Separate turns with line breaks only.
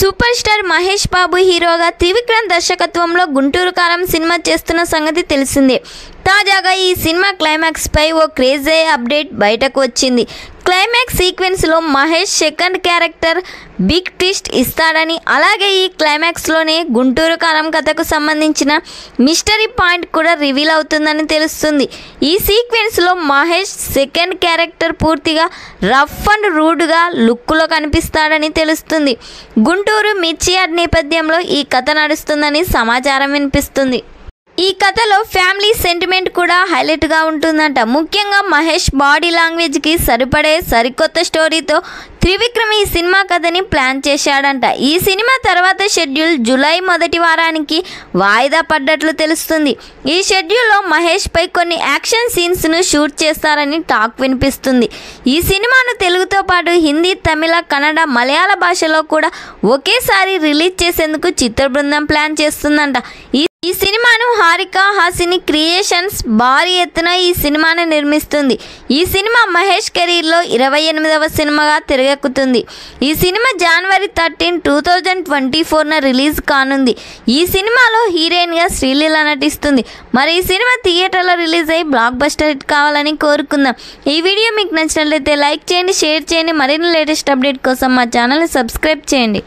Super star Mahesh Babu హీరోగా త్రివిక్రమ్ దర్శకత్వంలో గుంటూరు కారం సినిమా చేస్తున్న సంగతి తెలిసిందే. తాజాగా ఈ సినిమా క్లైమాక్స్ పై ఓ క్రేజీ అప్డేట్ బయటకు వచ్చింది climax సీక్వెన్స్లో Mahesh second character big twist ఇస్తాడని అలాగే ఈ క్లైమాక్స్లోనే గుంటూరు కారం కథకు సంబంధించిన మిస్టరీ పాయింట్ కూడా రివీల్ అవుతుందని తెలుస్తుంది. ఈ సీక్వెన్స్లో మహేష్ సెకండ్ క్యారెక్టర్ పూర్తిగా రఫ్ అండ్ రూడ్గా లుక్లో కనిపిస్తాడని తెలుస్తుంది. గుంటూరు మిర్చియాడ్ నేపథ్యంలో ఈ కథ నడుస్తుందని సమాచారం వినిపిస్తుంది. ఈ కథలో ఫ్యామిలీ సెంటిమెంట్ కూడా హైలైట్గా ఉంటుందంట. ముఖ్యంగా మహేష్ బాడీ లాంగ్వేజ్కి సరిపడే సరికొత్త స్టోరీతో త్రివిక్రమ్ ఈ సినిమా కథని ప్లాన్ చేశాడంట. ఈ సినిమా తర్వాత షెడ్యూల్ జూలై మొదటి వారానికి వాయిదా పడ్డట్లు తెలుస్తుంది. ఈ షెడ్యూల్లో మహేష్ పై కొన్ని యాక్షన్ సీన్స్ను షూట్ చేస్తారని టాక్ వినిపిస్తుంది. ఈ సినిమాను తెలుగుతో పాటు హిందీ తమిళ కన్నడ మలయాళ భాషలో కూడా ఒకేసారి రిలీజ్ చేసేందుకు చిత్ర బృందం ప్లాన్ చేస్తుందంట. ఈ ఈ సినిమాను హారిక హాసిని క్రియేషన్స్ భారీ ఎత్తున ఈ సినిమాను నిర్మిస్తుంది. ఈ సినిమా మహేష్ కెరీర్లో ఇరవై ఎనిమిదవ సినిమాగా తిరగెక్కుతుంది. ఈ సినిమా జనవరి థర్టీన్ టూ థౌజండ్ ట్వంటీ ఫోర్న రిలీజ్ కానుంది. ఈ సినిమాలో హీరోయిన్గా శ్రీలీల నటిస్తుంది. మరి ఈ సినిమా థియేటర్లో రిలీజ్ అయ్యి బ్లాక్ బస్టర్ హిట్ కావాలని కోరుకుందాం. ఈ వీడియో మీకు నచ్చినట్లయితే లైక్ చేయండి షేర్ చేయండి. మరిన్ని లేటెస్ట్ అప్డేట్ కోసం మా ఛానల్ని సబ్స్క్రైబ్ చేయండి.